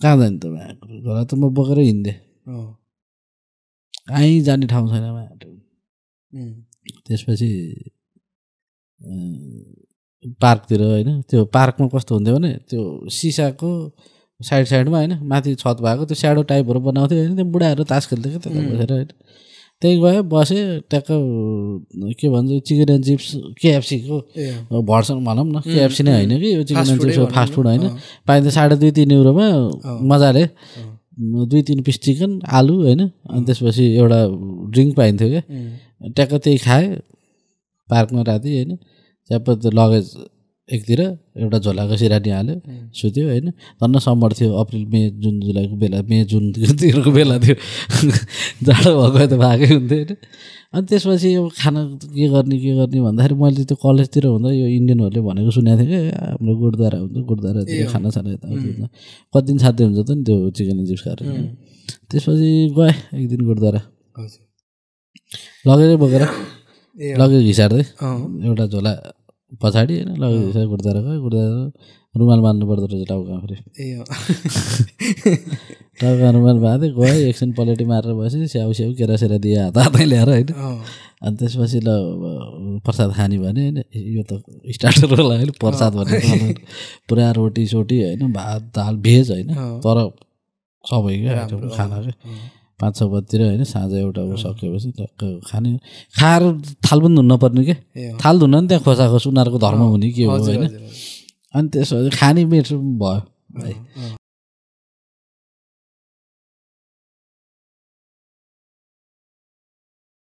कहाँ जाने त झोला त म बोकेर हिँड्थेँ कहीँ जाने ठाउँ छैन त्यसपछि पार्कतिर होइन त्यो पार्कमा कस्तो हुन्थ्यो भने त्यो सिसाको साइड साइडमा होइन माथि छत भएको त्यो स्याडो टाइपहरू बनाउँथ्यो होइन त्यो बुढाहरू तास खेल्थ्यो क्या त्यता बसेर होइन। त्यही गयो बसेँ ट्याक्क के भन्छ चिकन एन्ड चिप्स केएफसीको भर्सन भनौँ न केएफसी नै होइन कि यो चिकन एन्ड food-ऐ चिप्स भनौँ फास्ट। फुड होइन। पाइन्छ साढे दुई तिन युरोमा मजाले। दुई तिन पिस चिकन आलु होइन अनि त्यसपछि एउटा ड्रिङ्क पाइन्थ्यो क्या। ट्याक्क त्यही खाएँ पार्कमा राति होइन त्यो लगेज एकतिर एउटा झोलाको सिरानी हाल्यो। सुत्यो होइन धन्न समर थियो अप्रिल मे जुन जुलाईको बेला मे जुनतिरको बेला थियो। जाडो भएको भए त भागै हुन्थ्यो होइन। अनि त्यसपछि अब खाना के गर्ने के गर्ने भन्दाखेरि मैले त्यो कलेजतिर हुँदा यो इन्डियनहरूले भनेको सुनेको थिएँ क्या हाम्रो गुरुद्वारा हुन्छ गुरुद्वारातिर खाना साना यताउति हुन्छ कति दिन साध्य हुन्छ त नि त्यो चिकन एन्ड चिप्स खाएर। त्यसपछि गएँ एक दिन गुरुद्वारा। लगेरै बोकेर। ए लगेज घिसार्दै। एउटा झोला पछाडि होइन लगेज घिसार गुरुद्वारा गयो गुरुद्वारा रुमाल बाँध्नु पर्दो रहेछ टाउकोमा फेरि। ए अँ, टाउकोमा रुमाल बाँधेँ गएँ एकछिन पलेटी मारेर बसेँ स्याउ स्याउ केरा सेरा दिएँ हात हातै ल्याएर होइन। अनि त्यसपछि ल प्रसाद खाने भने होइन यो त स्टार्टर होला होइन प्रसाद भन्ने पुरा रोटी सोटी होइन भात दाल भेज होइन। तर सबै क्या खाना क्या। पाँच छ बजीतिर होइन साँझ एउटा ऊ सकेपछि टक्क खाने खाएर थाल पनि धुन्न पर्ने क्या थाल धुन नि त्यहाँ खोसाखोस उनीहरूको धर्म हुने के हो होइन। अनि त्यसपछि खाने मेरो भयो। अँ,